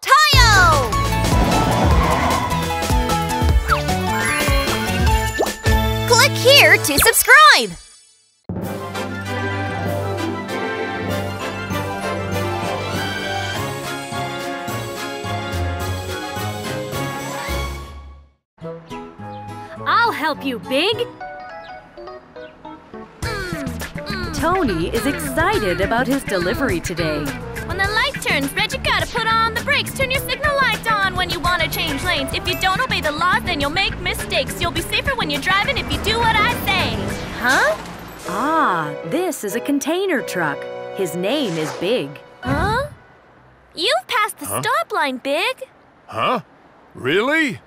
Tayo! Click here to subscribe! I'll help you, Big. Mm, mm. Tony is excited about his delivery today. When turns red, you gotta put on the brakes. Turn your signal lights on when you wanna change lanes. If you don't obey the laws, then you'll make mistakes. You'll be safer when you're driving if you do what I say. Huh? Ah, this is a container truck. His name is Big. Huh? You've passed the stop line, Big. Huh? Really?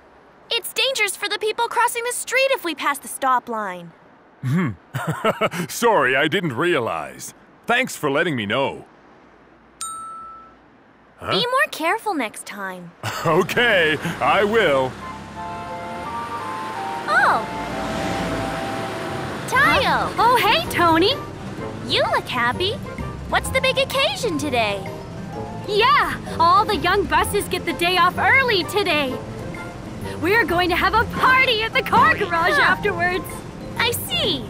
It's dangerous for the people crossing the street if we pass the stop line. Hmm. Sorry, I didn't realize. Thanks for letting me know. Be more careful next time. Okay, I will. Oh! Tayo, Oh, hey, Tony. you look happy. What's the big occasion today? Yeah, all the young buses get the day off early today. We're going to have a party at the car garage Huh. afterwards. I see.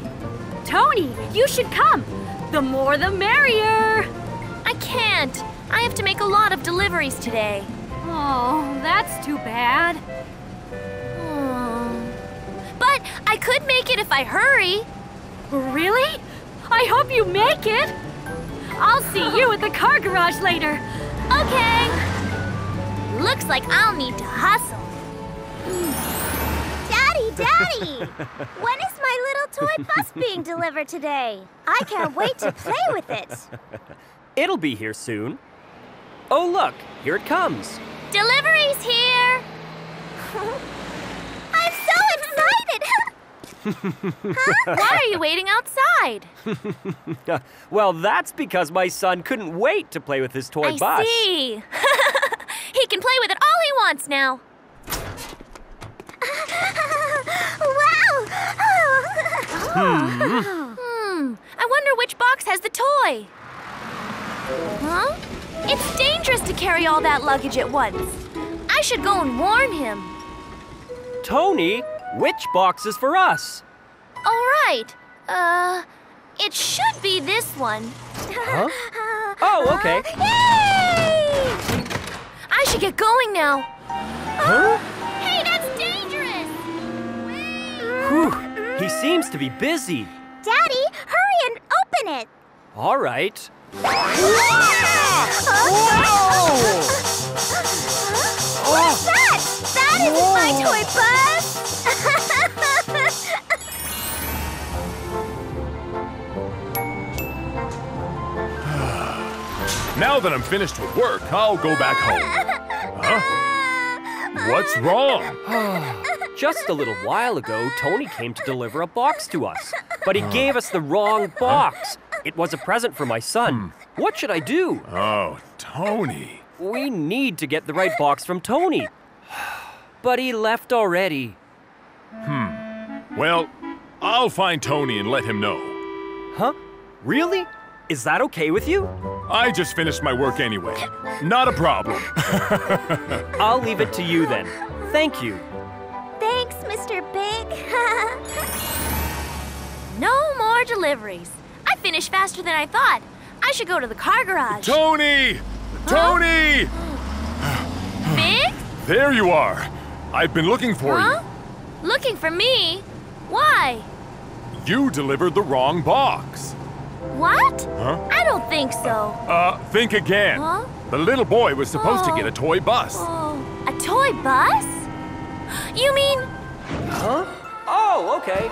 Tony, you should come. The more the merrier. I can't. I have to make a lot of deliveries today. Oh, that's too bad. Oh. But I could make it if I hurry. Really? I hope you make it. I'll see you at the car garage later. Okay. Looks like I'll need to hustle. Hmm. Daddy, Daddy! when is my little toy bus being delivered today? I can't wait to play with it. It'll be here soon. Oh, look, here it comes. Delivery's here. I'm so excited! Why are you waiting outside? well, that's because my son couldn't wait to play with his toy I bus. see. he can play with it all he wants now. wow! Hmm. I wonder which box has the toy. Huh? It's dangerous to carry all that luggage at once. I should go and warn him. Tony, which box is for us? All right. Uh, it should be this one. Huh? Oh, okay. Yay! I should get going now. Huh? Hey, that's dangerous! Whew, he seems to be busy. Daddy, hurry and open it! All right. What's that? That isn't my toy bus! Now that I'm finished with work, I'll go back home. Huh? What's wrong? Just a little while ago, Tony came to deliver a box to us, but he gave us the wrong box. It was a present for my son. Hmm. What should I do? Oh, Tony. We need to get the right box from Tony. But he left already. Hmm. Well, I'll find Tony and let him know. Huh? Really? Is that okay with you? I just finished my work anyway. Not a problem. I'll leave it to you then. Thank you. Thanks, Mr. Big. No more deliveries. I finished faster than I thought. I should go to the car garage. Tony! Tony! Big? There you are. I've been looking for Huh? Looking for me? Why? you. You delivered the wrong box. What? Huh? I don't think so. Uh, think again. Huh? The little boy was supposed to Oh. get a toy bus. Oh, a toy bus? You mean Huh? Oh, okay.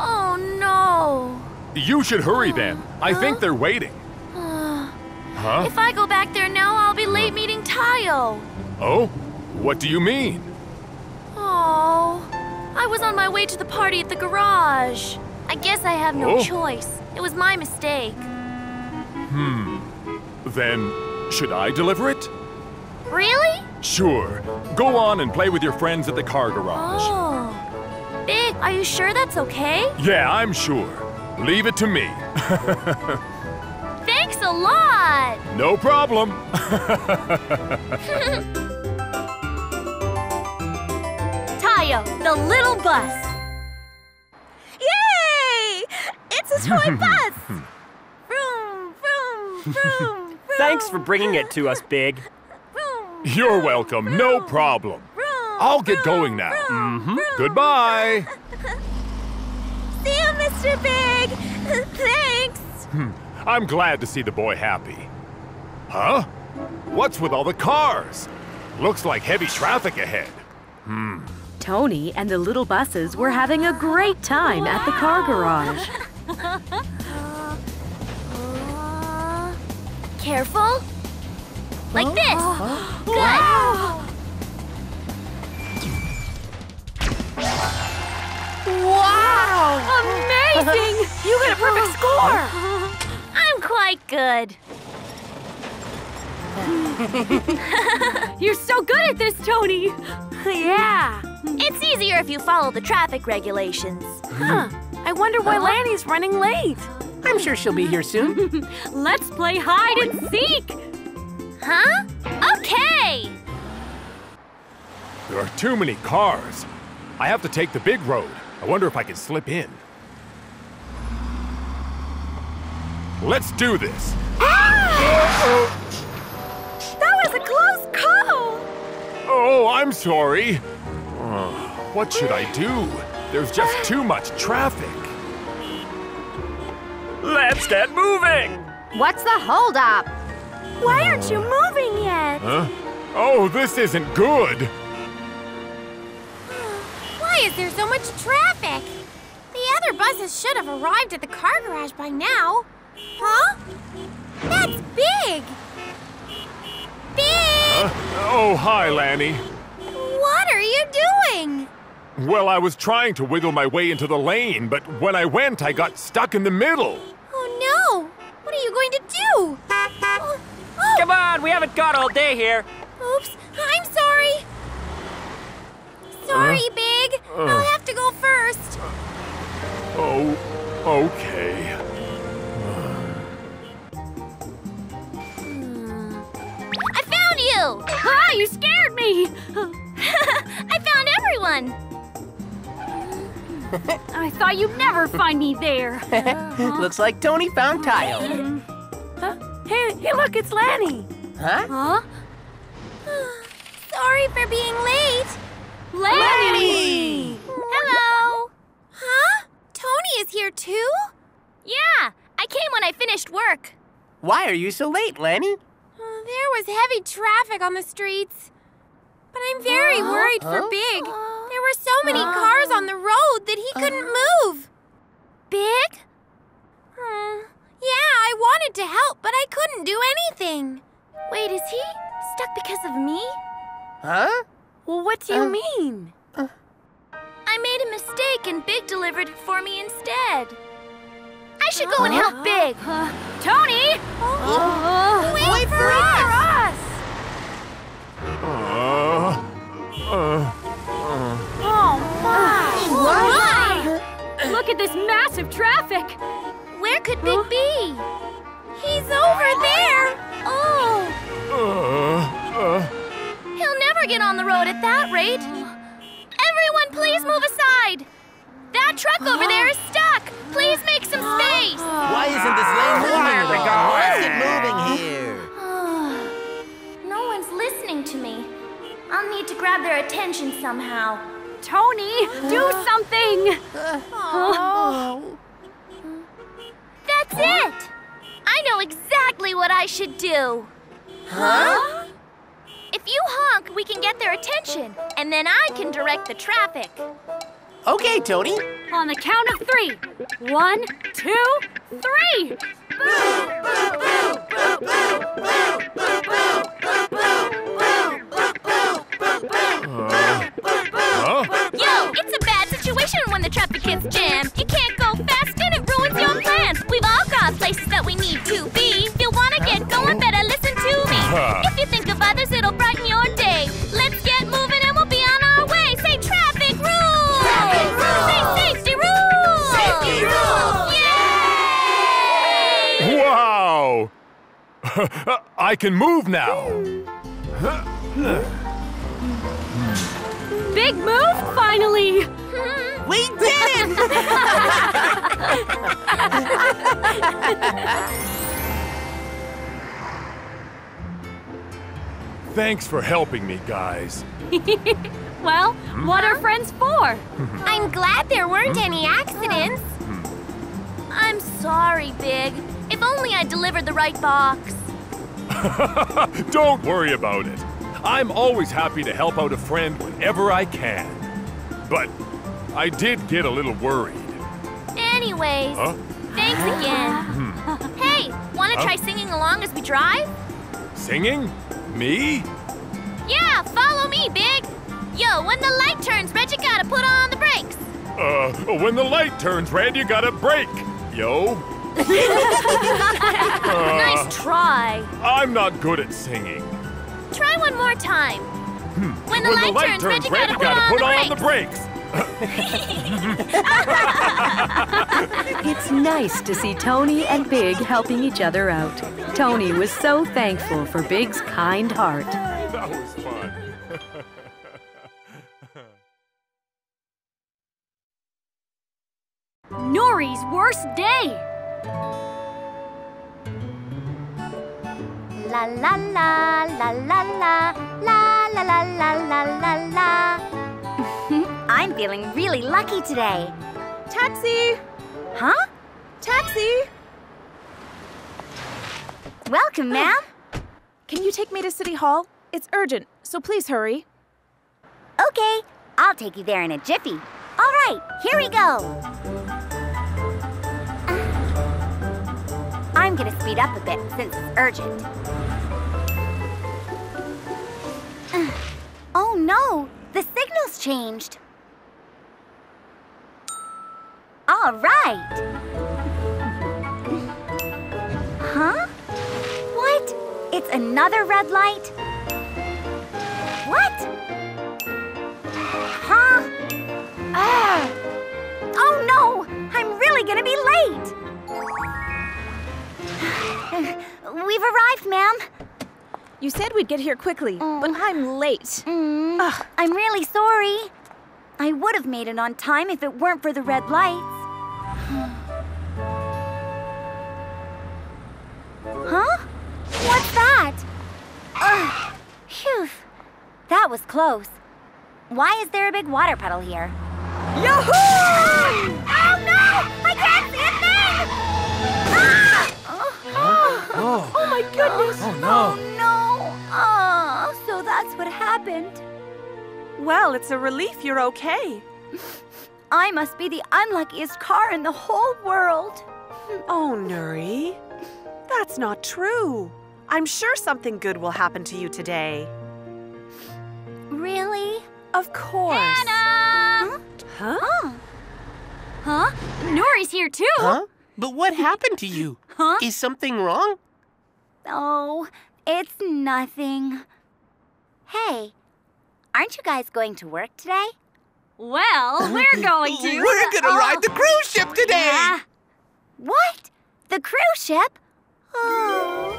Oh no. You should hurry then. I think they're waiting. Huh? If I go back there now, I'll be late meeting Tayo. Oh? What do you mean? Oh, I was on my way to the party at the garage. I guess I have no Oh. choice. It was my mistake. Hmm. Then, should I deliver it? Really? Sure. Go on and play with your friends at the car garage. Oh. Big, are you sure that's okay? Yeah, I'm sure. Leave it to me. Thanks a lot. lot. No problem. Tayo, the little bus. Yay! It's a toy bus! vroom, vroom, vroom, Thanks for bringing it to us, Big. vroom, You're welcome. No problem. vroom, I'll get going now. vroom, mm-hmm. vroom. Goodbye. See you, Mr. Big! Thanks! Hmm. I'm glad to see the boy happy. Huh? What's with all the cars? Looks like heavy traffic ahead. Hmm. Tony and the little buses were having a great time at the car garage. Uh, careful. Like this. Good. Wow. Amazing! You got a perfect score! I'm quite good. You're so good at this, Tony! yeah. It's easier if you follow the traffic regulations. Huh. I wonder why uh-huh. Lanny's running late. I'm sure she'll be here soon. Let's play hide and seek! Huh? Okay. There are too many cars. I have to take the big road. I wonder if I can slip in. Let's do this. That was a close call! Oh, I'm sorry. Uh, what should I do? There's just too much traffic. Let's get moving! What's the holdup? Why aren't you moving yet? Huh? Oh, this isn't good. Why is there so much traffic? The other buses should have arrived at the car garage by now. Huh? That's big! Big! Huh? Oh, hi, Lanny. What are you doing? Well, I was trying to wiggle my way into the lane, but when I went, I got stuck in the middle. Oh no! What are you going to do? Oh, oh, Come on, we haven't got all day here. oops! I'm sorry. Sorry, Big. Uh. I'll have to go first. Oh, okay. You. Ah, you scared me! I found everyone. I thought you'd never find me there. Looks like Tony found Tayo. Hey, hey, look, it's Lanny. Huh? Huh? Sorry for being late. Lanny! Hello. Huh? Tony is here too? Yeah, I came when I finished work. Why are you so late, Lanny? Uh, there was heavy traffic on the streets. But I'm very worried for Huh? Big. There were so many cars on the road that he couldn't move. Big? Hmm. Yeah, I wanted to help, but I couldn't do anything. Wait, is he stuck because of me? Huh? Well, what do you Uh. mean? I made a mistake and Big delivered it for me instead. I should go and help Big. Tony! Wait, for us! Uh, uh, Look at this massive traffic! Where could Big be? He's over there! Oh, uh, uh. he'll never get on the road at that rate. Everyone, please move aside. That truck over there is stuck. Please make some space. Why isn't this lane moving at all? Let's get moving here. no one's listening to me. I'll need to grab their attention somehow. Tony, do something! Oh. That's it! I know exactly what I should do. Huh? If you honk, we can get their attention, and then I can direct the traffic. Okay, Tony. On the count of three. One, two, three! Huh? Yo, it's a bad situation when the traffic gets jammed. You can't go fast and it ruins your plans. We've all got places that we need to be. If you wanna get going, better listen to me. I can move now. Big move, finally! We did it! Thanks for helping me, guys. Well, what are friends for? I'm glad there weren't hmm? any accidents. Hmm. I'm sorry, Big. If only I delivered the right box. Don't worry about it. I'm always happy to help out a friend whenever I can. But I did get a little worried. Anyways, Huh? thanks again. hey, want to Huh? try singing along as we drive? Singing? Me? Yeah, follow me, Big. Yo, when the light turns red, you gotta put on the brakes. Uh, when the light turns red, you gotta brake. Yo, nice try. I'm not good at singing. Try one more time. Hmm. When the, when light, the light turns, turns red, you red, gotta, you gotta put, put on, on the the brakes. brakes. It's nice to see Tony and Big helping each other out. Tony was so thankful for Big's kind heart. That was fun. Nuri's worst day! La la la la la la la la la la la la la. I'm feeling really lucky today. Taxi! Huh? Taxi! Welcome, ma'am. Can you take me to City Hall? It's urgent, so please hurry. Okay, I'll take you there in a jiffy. All right, here we go. I'm gonna speed up a bit since it's urgent. Oh no, the signal's changed. All right. Huh? What? It's another red light? What? Huh? Ah! Oh no! I'm really gonna be late! We've arrived, ma'am. You said we'd get here quickly, but I'm late. Mm, Ugh. I'm really sorry. I would have made it on time if it weren't for the red lights. huh? What's that? Ugh. Phew. That was close. Why is there a big water puddle here? Yahoo! Oh no! I can't Oh, Oh, my goodness! oh no. Oh no! Oh, so that's what happened. Well, it's a relief you're okay. I must be the unluckiest car in the whole world. Oh, Nuri. That's not true. I'm sure something good will happen to you today. Really? Of course. Anna! Huh? Oh, Huh? Nuri's here too! Huh? But what happened to you? Huh? Is something wrong? oh, it's nothing. Hey, aren't you guys going to work today? Well, we're going to. We're gonna oh. ride the cruise ship today! Yeah. What? The cruise ship? Oh.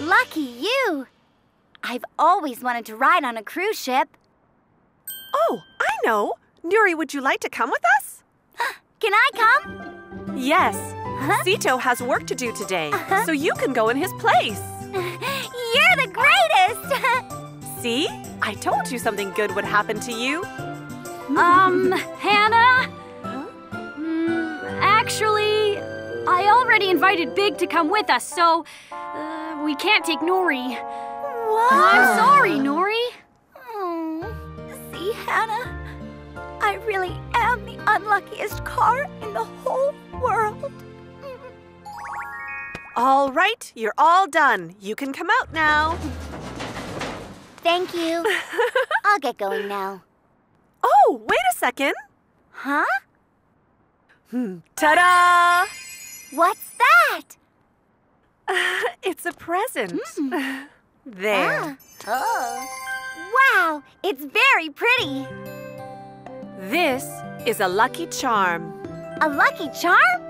Lucky you. I've always wanted to ride on a cruise ship. Oh, I know. Nuri, would you like to come with us? Can I come? Yes. Huh? Citu has work to do today, so you can go in his place. You're the greatest! See? I told you something good would happen to you. Um, Hannah? Mm, actually, I already invited Big to come with us, so uh, we can't take Nuri. what? I'm sorry, Nuri. Oh, see, Hannah? I really unluckiest car in the whole world. All right, you're all done. You can come out now. Thank you. I'll get going now. Oh, wait a second. Huh? Ta-da! What's that? It's a present. There. Ah. Oh. Wow, it's very pretty. This is a lucky charm. A lucky charm?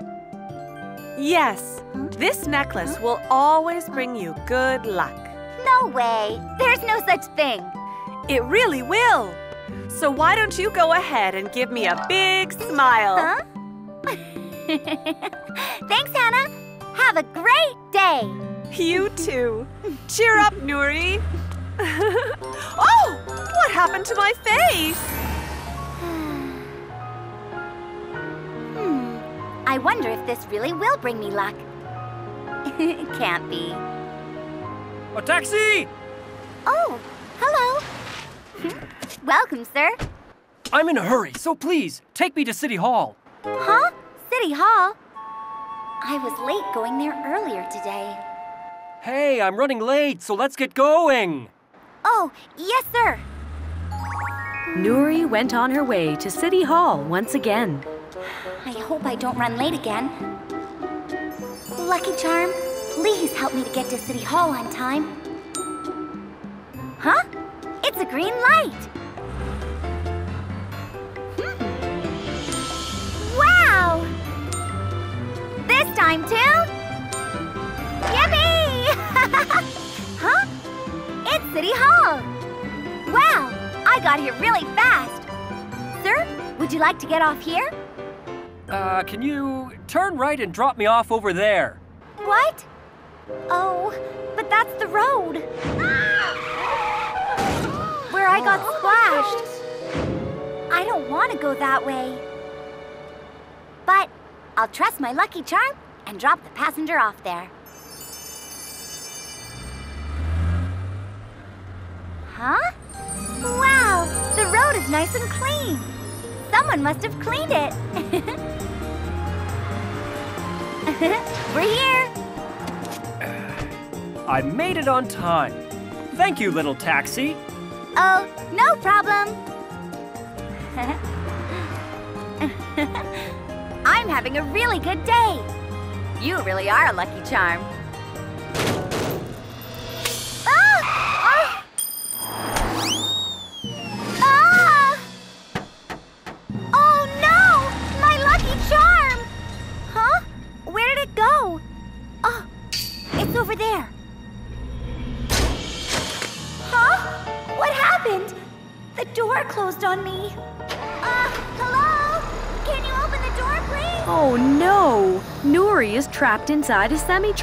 Yes, hmm? this necklace hmm? will always bring you good luck. No way. There's no such thing. It really will. So why don't you go ahead and give me a big smile? Huh? Thanks, Hannah. Have a great day. You too. Cheer up, Nuri. oh, what happened to my face? I wonder if this really will bring me luck. Can't be. A taxi! Oh, hello. Welcome, sir. I'm in a hurry, so please, take me to City Hall. Huh? City Hall? I was late going there earlier today. Hey, I'm running late, so let's get going. Oh, yes, sir. Nuri went on her way to City Hall once again. I hope I don't run late again. Lucky Charm, please help me to get to City Hall on time. Huh? It's a green light. Hmm. Wow! This time too? Yippee! huh? It's City Hall. Wow, I got here really fast. Sir, would you like to get off here? Uh, can you turn right and drop me off over there? What? Oh, but that's the road. Where I got splashed. I don't want to go that way. But I'll trust my lucky charm and drop the passenger off there. Huh? Wow, the road is nice and clean. Someone must have cleaned it. We're here. I made it on time. Thank you, little taxi. Oh, no problem. I'm having a really good day. You really are a lucky charm. Over there. Huh? What happened? The door closed on me. Uh, hello? Can you open the door, please? Oh no! Nuri is trapped inside a semi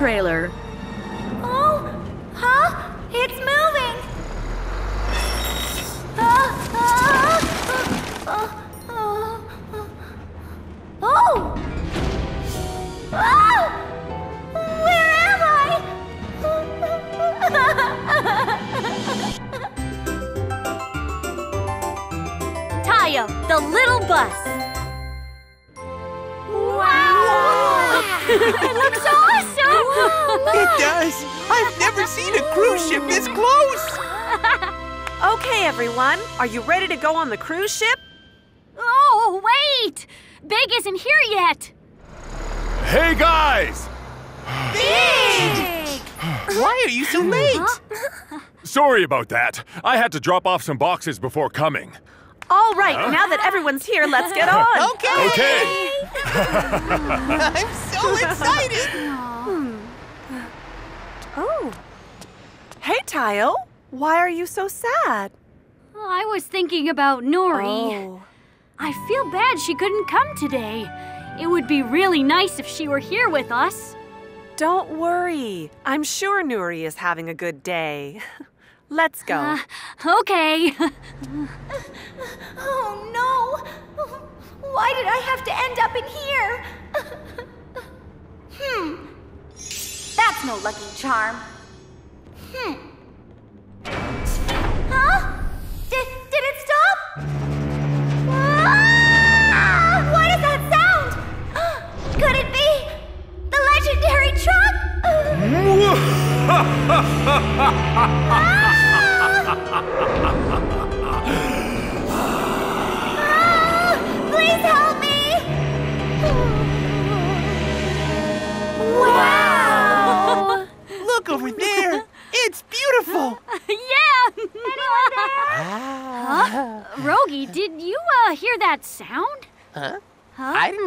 it looks awesome. It does. I've never seen a cruise ship this close. Okay, everyone, are you ready to go on the cruise ship? Oh, wait! Big isn't here yet. Hey guys! Big! Why are you so late? Sorry about that. I had to drop off some boxes before coming. All right, now that everyone's here, let's get on. Okay. Okay. I'm so excited. Hmm. Oh. Hey, Tayo. Why are you so sad? I was thinking about Nuri. Oh. I feel bad she couldn't come today. It would be really nice if she were here with us. Don't worry. I'm sure Nuri is having a good day. Let's go. Uh, okay. Oh no! Why did I have to end up in here? hmm. That's no lucky charm. Hmm. Huh? Did, did it stop? Ah! What is that sound? Could it be the legendary truck? Ah!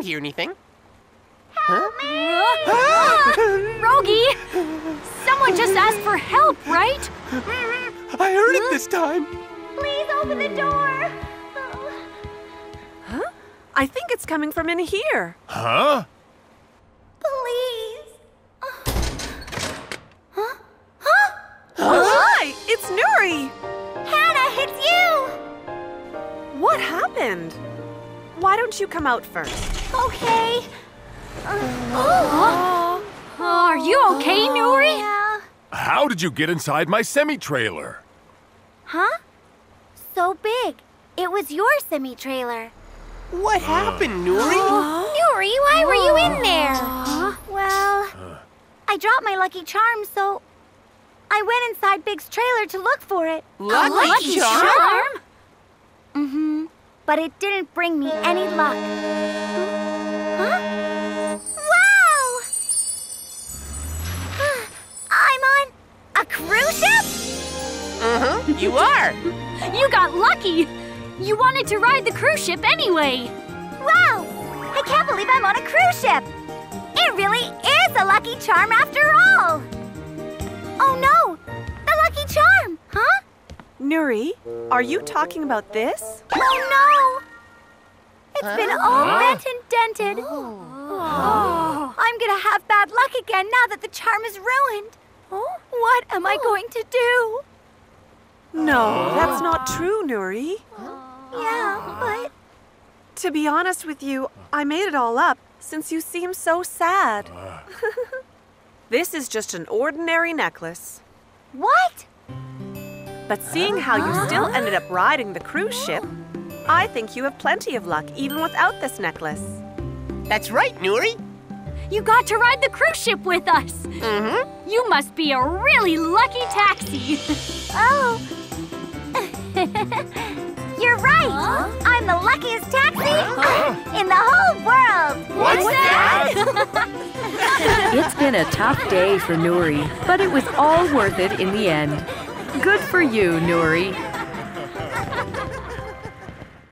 Didn't hear anything. Huh? Someone just asked for help, right? I heard it this time. Please open the door. Huh? I think it's coming from in here. Huh? Please. Huh? Huh? Hi, it's Nuri. Hannah, it's you. What happened? Why don't you come out first? Okay. Oh, are you okay, Nuri? Yeah. How did you get inside my semi-trailer? Huh? So big. It was your semi trailer. What uh. happened, Nuri? Nuri, why were you in there? Uh-huh. Well, I dropped my lucky charm, so I went inside Big's trailer to look for it. Lucky, oh, charm? Mm-hmm. But it didn't bring me any luck. Huh? Wow! I'm on a cruise ship? Uh-huh, you are. You got lucky. You wanted to ride the cruise ship anyway. Wow! I can't believe I'm on a cruise ship! It really is a lucky charm after all! Oh no! Nuri, are you talking about this? Oh no! It's been all bent and dented. Oh, I'm gonna have bad luck again now that the charm is ruined. What am I going to do? No, that's not true, Nuri. Yeah, but To be honest with you, I made it all up since you seem so sad. Ah. this is just an ordinary necklace. what? But seeing how you still ended up riding the cruise ship, I think you have plenty of luck even without this necklace. That's right, Nuri. You got to ride the cruise ship with us. Mm-hmm. You must be a really lucky taxi. Oh. You're right. I'm the luckiest taxi in the whole world. What's that? It's been a tough day for Nuri, but it was all worth it in the end. Good for you, Nuri.